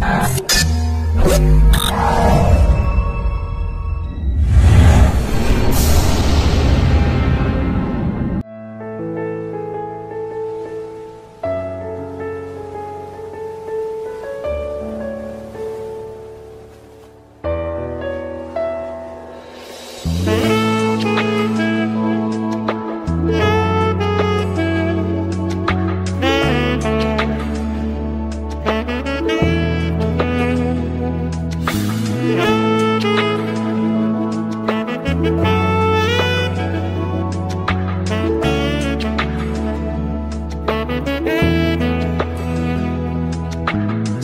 Ah.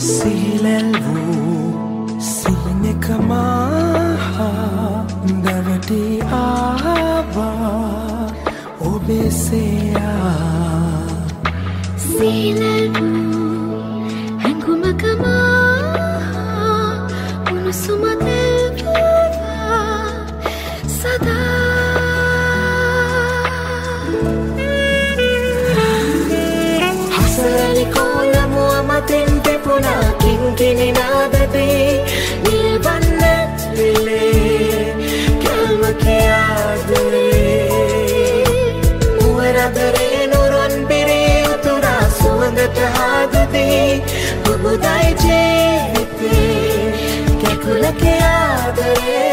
සිහිලැල් වූ සිනකමහා දැවටි ආවා. ඔබෙසයා සීලල්වූ හැඟුමකමා උණුසුමතෙල්වවා කින්කිනි නාදදී නිල්වන්න විලේ කැල්ම කියාදේ මුවරදරේ නුරොන් පිරේ උතුරා සුවඳට හාදදී බුබුදයි ජීවිතේ කැකුලක ආදරේ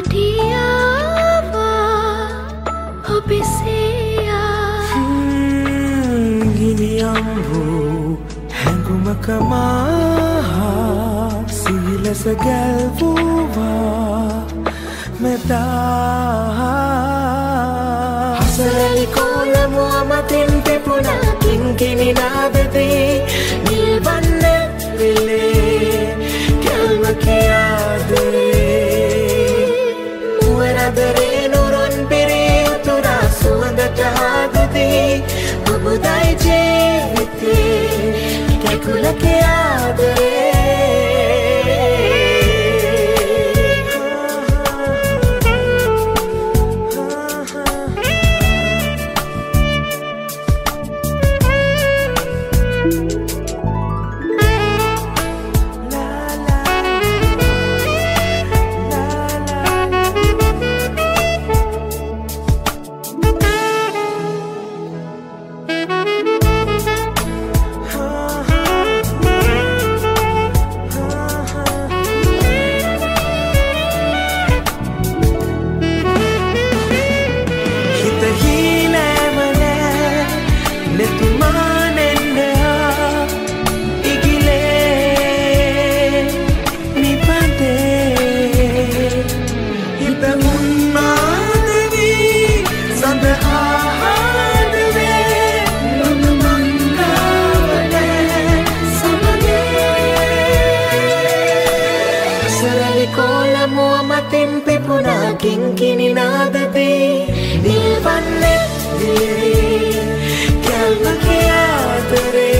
තැවටියාවා ඔබෙසයා ගිනියම් වූ හැඟුමකමහා සීලස ගැල්වූවා මෙදා හසරලි කෝලමුව මතින් පෙපුුණ කින්කිනි නාදදී නිල්වන්න විලේ පෙපුුණා කින්කිනි නාදදී නිල්වන්නෙත් දිරේ. කැල්ම කියාදරේ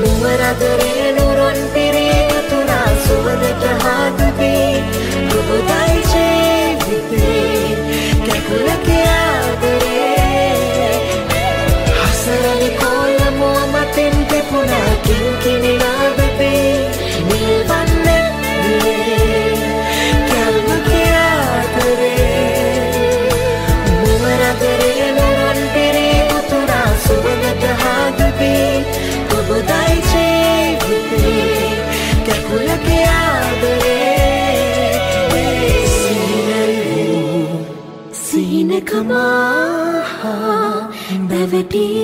මුවරදරේ dear.